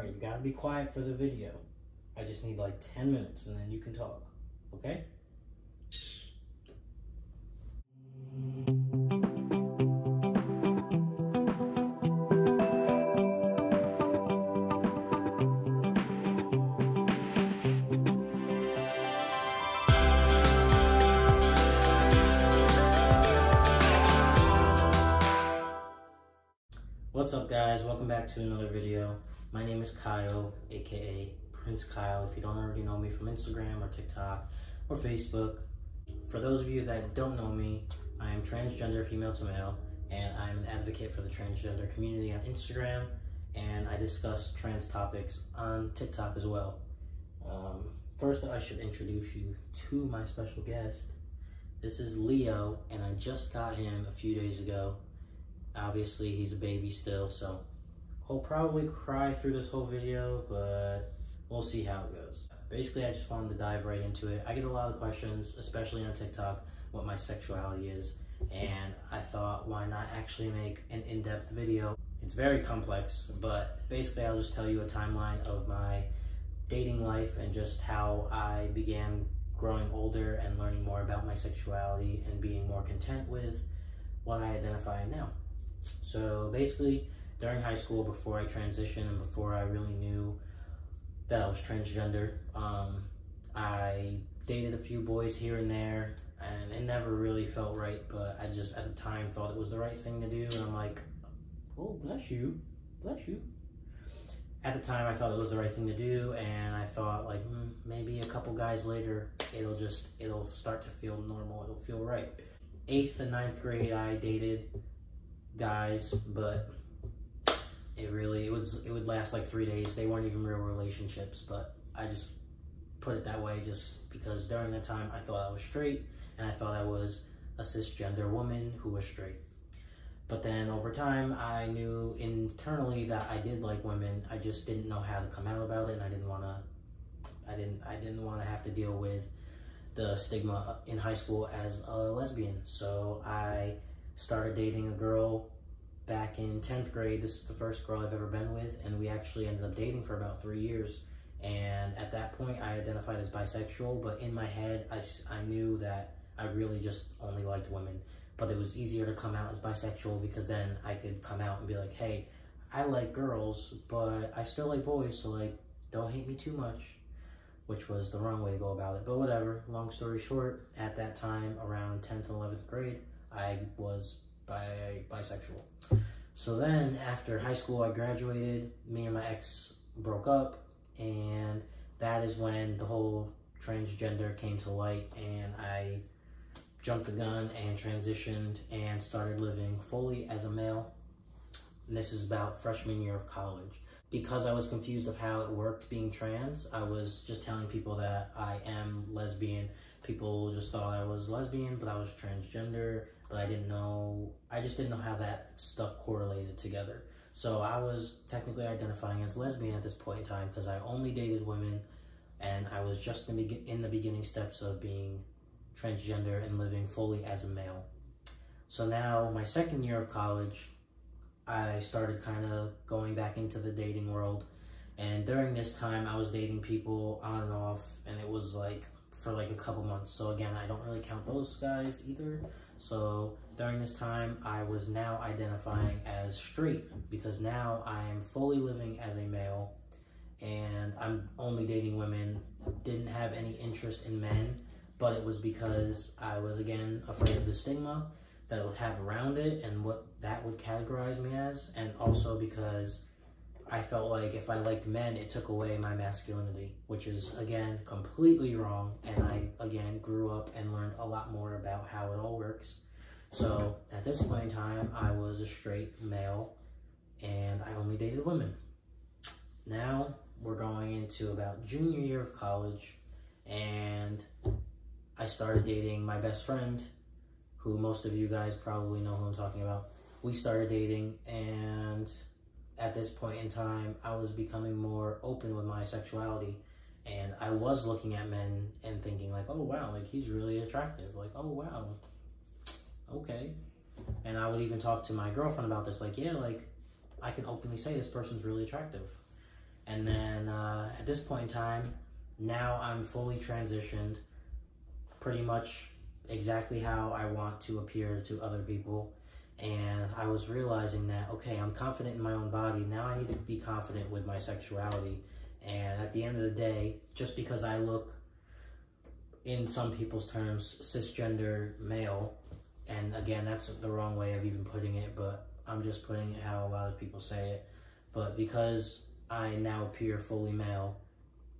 right, you gotta be quiet for the video. I just need like 10 minutes and then you can talk, okay? What's up guys, welcome back to another video. My name is Kyle, aka Prince Kyle, if you don't already know me from Instagram or TikTok or Facebook. For those of you that don't know me, I am transgender female to male and I'm an advocate for the transgender community on Instagram and I discuss trans topics on TikTok as well. Um, first, I should introduce you to my special guest. This is Leo and I just got him a few days ago Obviously, he's a baby still, so he'll probably cry through this whole video, but we'll see how it goes. Basically, I just wanted to dive right into it. I get a lot of questions, especially on TikTok, what my sexuality is, and I thought, why not actually make an in-depth video? It's very complex, but basically I'll just tell you a timeline of my dating life and just how I began growing older and learning more about my sexuality and being more content with what I identify now. So basically, during high school, before I transitioned and before I really knew that I was transgender, um, I dated a few boys here and there, and it never really felt right, but I just at the time thought it was the right thing to do, and I'm like, oh, bless you, bless you. At the time, I thought it was the right thing to do, and I thought, like, mm, maybe a couple guys later, it'll just, it'll start to feel normal, it'll feel right. Eighth and ninth grade, I dated guys, but it really it was it would last like three days. They weren't even real relationships, but I just put it that way just because during that time I thought I was straight and I thought I was a cisgender woman who was straight. But then over time, I knew internally that I did like women. I just didn't know how to come out about it, and I didn't want to. I didn't. I didn't want to have to deal with the stigma in high school as a lesbian. So I started dating a girl back in 10th grade. This is the first girl I've ever been with, and we actually ended up dating for about three years. And at that point, I identified as bisexual, but in my head, I, I knew that I really just only liked women. But it was easier to come out as bisexual because then I could come out and be like, hey, I like girls, but I still like boys, so like, don't hate me too much, which was the wrong way to go about it. But whatever, long story short, at that time, around 10th and 11th grade, I was bi- bisexual. So then, after high school, I graduated. Me and my ex broke up, and that is when the whole transgender came to light, and I jumped the gun and transitioned and started living fully as a male. And this is about freshman year of college. Because I was confused of how it worked being trans, I was just telling people that I am lesbian. People just thought I was lesbian, but I was transgender but I didn't know, I just didn't know how that stuff correlated together. So I was technically identifying as lesbian at this point in time because I only dated women and I was just in the, in the beginning steps of being transgender and living fully as a male. So now, my second year of college, I started kind of going back into the dating world. And during this time, I was dating people on and off, and it was like for like a couple months. So again, I don't really count those guys either. So during this time, I was now identifying as straight because now I am fully living as a male and I'm only dating women. Didn't have any interest in men, but it was because I was again afraid of the stigma that it would have around it and what that would categorize me as, and also because I felt like if I liked men, it took away my masculinity, which is again completely wrong. And I again grew up and learned a lot more about how it all works. So at this point in time, I was a straight male and I only dated women. Now we're going into about junior year of college and I started dating my best friend, who most of you guys probably know who I'm talking about. We started dating and at this point in time, I was becoming more open with my sexuality. And I was looking at men and thinking like, oh wow, like he's really attractive. Like, oh wow, okay. And I would even talk to my girlfriend about this, like, yeah, like I can openly say this person's really attractive. And then uh, at this point in time, now I'm fully transitioned, pretty much exactly how I want to appear to other people. And I was realizing that, okay, I'm confident in my own body. Now I need to be confident with my sexuality. And at the end of the day, just because I look, in some people's terms, cisgender male, and again, that's the wrong way of even putting it, but I'm just putting it how a lot of people say it. But because I now appear fully male,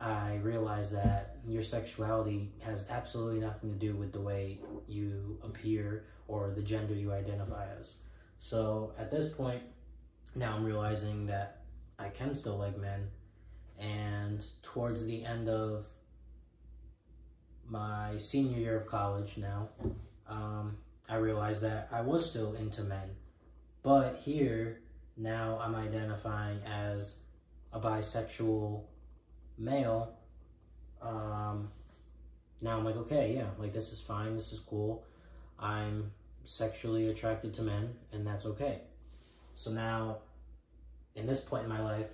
I realize that your sexuality has absolutely nothing to do with the way you appear or the gender you identify as. So at this point, now I'm realizing that I can still like men. And towards the end of my senior year of college now, um, I realized that I was still into men. But here, now I'm identifying as a bisexual male. Um, now I'm like, okay, yeah, like this is fine, this is cool. I'm sexually attracted to men, and that's okay. So now, in this point in my life,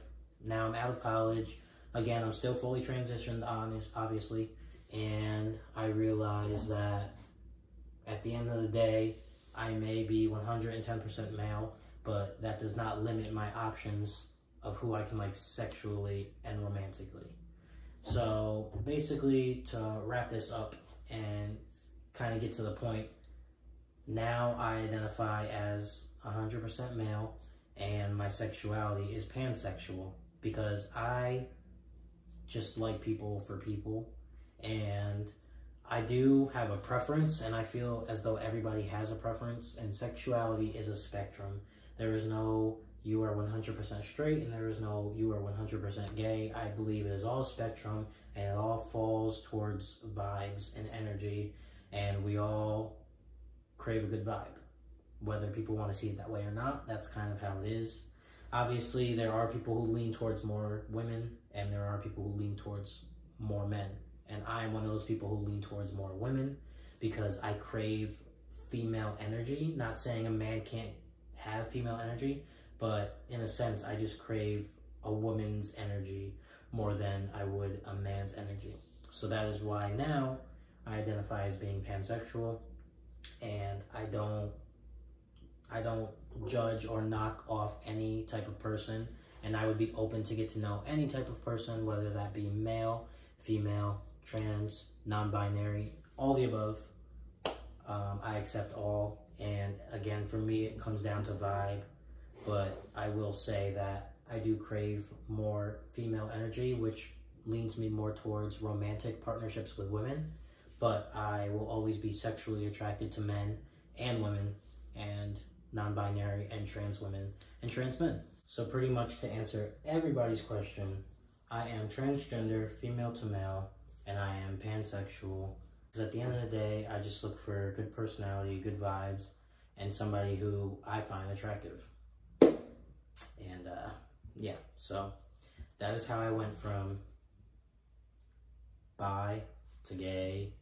now I'm out of college. Again, I'm still fully transitioned, honest, obviously, and I realize that at the end of the day, I may be 110% male, but that does not limit my options of who I can like sexually and romantically. So basically, to wrap this up and kind of get to the point, now I identify as 100% male and my sexuality is pansexual because I just like people for people and I do have a preference and I feel as though everybody has a preference and sexuality is a spectrum. There is no you are 100% straight and there is no you are 100% gay. I believe it is all spectrum and it all falls towards vibes and energy and we all crave a good vibe. Whether people want to see it that way or not, that's kind of how it is. Obviously, there are people who lean towards more women and there are people who lean towards more men. And I am one of those people who lean towards more women because I crave female energy. Not saying a man can't have female energy, but in a sense, I just crave a woman's energy more than I would a man's energy. So that is why now I identify as being pansexual and I don't I don't judge or knock off any type of person and I would be open to get to know any type of person whether that be male, female, trans, non-binary, all the above. Um, I accept all and again for me it comes down to vibe but I will say that I do crave more female energy, which leans me more towards romantic partnerships with women. But I will always be sexually attracted to men and women and non binary and trans women and trans men. So, pretty much to answer everybody's question, I am transgender, female to male, and I am pansexual. Because at the end of the day, I just look for good personality, good vibes, and somebody who I find attractive. And uh, yeah, so that is how I went from bi to gay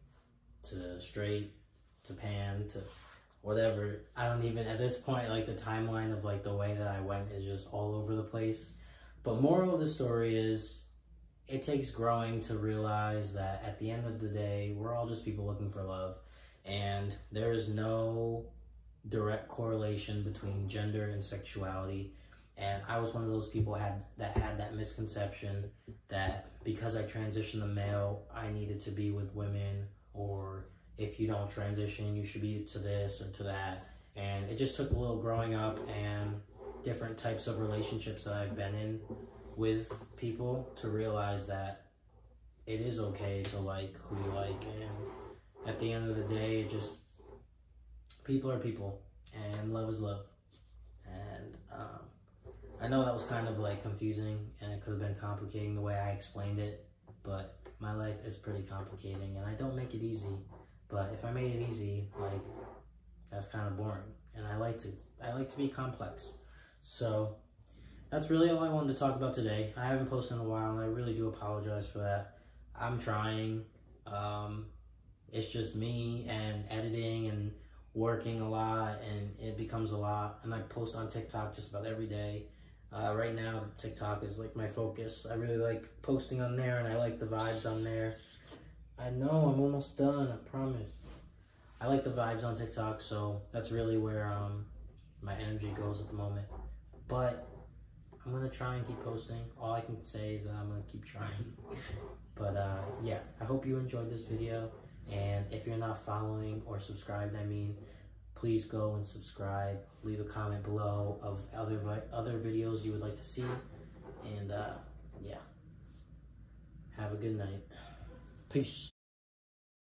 to straight to pan to whatever. I don't even, at this point, like the timeline of like the way that I went is just all over the place. But moral of the story is it takes growing to realize that at the end of the day, we're all just people looking for love. And there is no direct correlation between gender and sexuality and I was one of those people had that had that misconception that because I transitioned to male, I needed to be with women, or if you don't transition, you should be to this or to that. And it just took a little growing up and different types of relationships that I've been in with people to realize that it is okay to like who you like. And at the end of the day, it just people are people, and love is love. I know that was kind of like confusing and it could have been complicating the way I explained it, but my life is pretty complicating and I don't make it easy. But if I made it easy, like that's kind of boring. And I like to I like to be complex. So that's really all I wanted to talk about today. I haven't posted in a while and I really do apologize for that. I'm trying. Um, it's just me and editing and working a lot and it becomes a lot and I post on TikTok just about every day Uh, right now, TikTok is like my focus. I really like posting on there, and I like the vibes on there. I know I'm almost done. I promise. I like the vibes on TikTok, so that's really where um my energy goes at the moment. But I'm gonna try and keep posting. All I can say is that I'm gonna keep trying. but uh, yeah, I hope you enjoyed this video. And if you're not following or subscribed, I mean, please go and subscribe. Leave a comment below of other other videos you would like to see. And uh, yeah, have a good night. Peace.